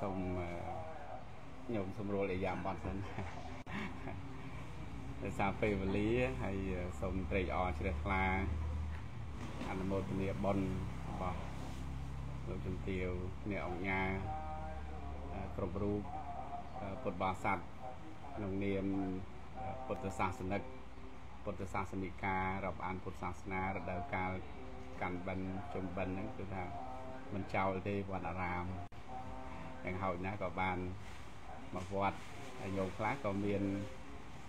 សូមញោមសម្រួលអីយ៉ាងបត់សិនដោយសារពេលវេលាហើយសូមត្រេកអរជ្រះថ្លាអនុមោទនាបុណ្យរបស់លោកជំទាវអ្នកអង្គញាគ្រប់រូបពុទ្ធបរិស័ទក្នុងនាមពុទ្ធសាសនិកពុទ្ធសាសនិការាប់អានពុទ្ធសាសនារដូវកាលកាន់បិណ្ឌជុំបិណ្ឌហ្នឹងគឺថាមិនចោលទេវត្តអារាម យ៉ាងហោចណាស់ក៏បានមកវត្តហើយញោមខ្លះក៏មាន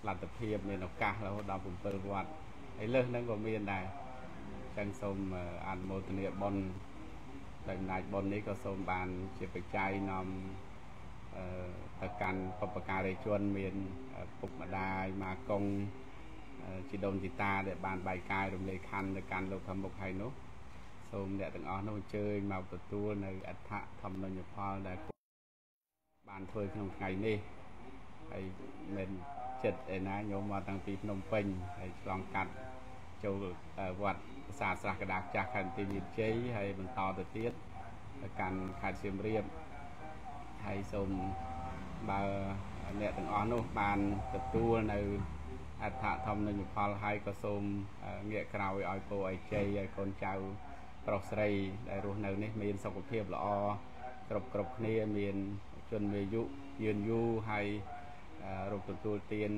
លទ្ធភាពមានឱកាសរហូតដល់7វត្តហើយលើសហ្នឹងក៏មានដែរចឹងសូមអនុមោទនាបុណ្យដោយអំណាចបុណ្យនេះក៏សូមបានជាបច្ច័យនាំអឺទៅកាន់បពការីជនមានពុកម្ដាយម៉ាកុងជីដូនជីតាដែលបានបាយកាយរំលែកខណ្ឌទៅកាន់លោកខាងមុខហើយនោះសូមអ្នកទាំងអស់នោះអញ្ជើញមកទទួលនៅអដ្ឋធម្មញ្ញផលដែល បានធ្វើក្នុងថ្ងៃនេះហើយមិនចិត្តឯណាញោមមកតាំងពីភ្នំពេញហើយឆ្លងកាត់ចូលវត្តប្រាសាទស្រះកដាកចាស់ខណ្ឌទីមានជ័យហើយបន្តទៅទៀតទៅកាន់ខេត្តសៀមរាបហើយសូមបើអ្នកទាំងអស់នោះបានទទួលនៅអដ្ឋធម្មនិយផលហើយក៏សូមងាកក្រោយឲ្យពរឲ្យជ័យឲ្យកូនចៅប្រុសស្រីដែលរស់នៅនេះមានសុខភាពល្អគ្រប់គ្រប់គ្នាមាន ជនមានអាយុយឺនយូរហើយរកទទួលទាន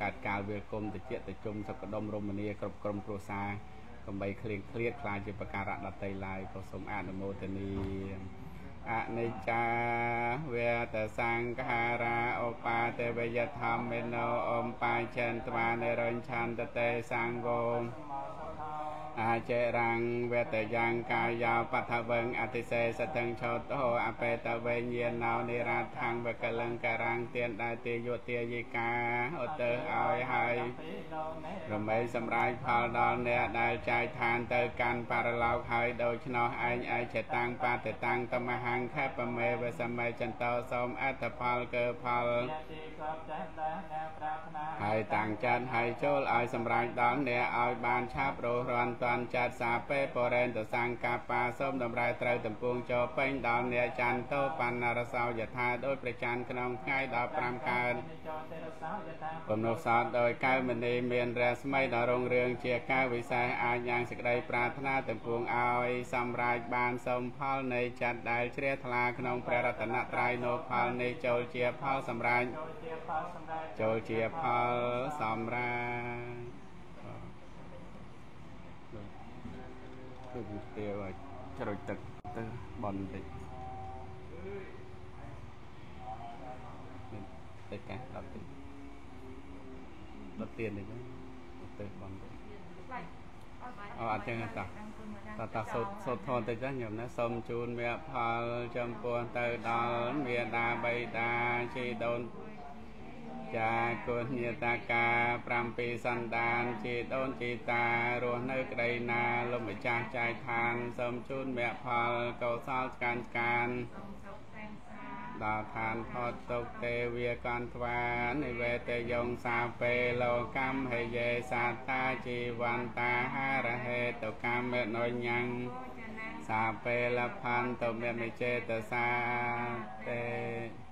កាត់កាលវាគុំតិចតិជុំសុខដុមរមនាគ្រប់ក្រុមគ្រួសារកំបីឃ្លៀងឃ្លាតខ្លាចជាប្រការៈដតីឡាយក៏សូមអនុមោទនីអនិច្ចាវេតសង្ខារាឧបាទេវយធម្មេណោអំបាចិនត្វានិរញ្ឆន្តតេសង្ឃោ អាចរាំងវេតយ៉ាងកាយោបថវឹងអតិសេសតឹងឆោតោអបេតវេញាណោនិរាថੰវកលង្ការាំងទៀនដែលទាយុទាយិកាឧទ្ទើឲ្យហើយរមែងសម្រាប់ផលដល់អ្នកដែលចាយឋានទៅកាន់បរលោកហើយដូច្នោះឯងឯចតាំងបតតាំងតមហង្ខបមេវសម័យចន្តោសូមអត្តផលគឺផលហើយតាំងចិត្តហើយចូលឲ្យសម្រាប់ដល់អ្នកឲ្យបានឆាប់រស់រាន់តាន់ចាត់សាពេបរេនតសង្កាបាសូមតម្រែត្រូវតំពួងចូលពេញដល់អ្នកច័ន្ទោបណ្ណរសោយថាដោយប្រច័នក្នុងថ្ងៃដល់5កើតបំណុសតដោយកៅមនីមានរស្មីដល់រងរឿងជាកៅវិសេសអាចយ៉ាងសេចក្តីប្រាថ្នាតំពួងឲ្យសម្រេចបានសូមផលនៃចិត្តដែលជ្រះថ្លាក្នុងព្រះរតនត្រ័យនោះផលនៃចូលជាផលសម្រេចចូលជាផលសម្រេច គឺជំទាវឲ្យជ្រោចទឹកទៅបន់បន្តិចមានតែកាសដល់តិចដល់ទៀននេះទៅបន់ទៅអូអត់ចឹងតាតតាសូត្រសូត្រធនតិចណាញោមណាសូមជូនមេផលចំពោះទៅដល់មេដាបៃតាជីដូន ចាគុណញាតាកា7សន្តានជាដូនជីតារស់នៅក្តីណាលំម្ចាស់ចាយឋានសូមជូនមគ្គផលកុសលស្កានស្កានដល់ឋានផតទុកទេវាកន្ធ្វានិវេតយងសាពេលោកម្មហេយេសាតាជីវន្តាហារហេតុកម្មនុញ្ញੰសាពេលផន្តុមេមិចេតសាទេ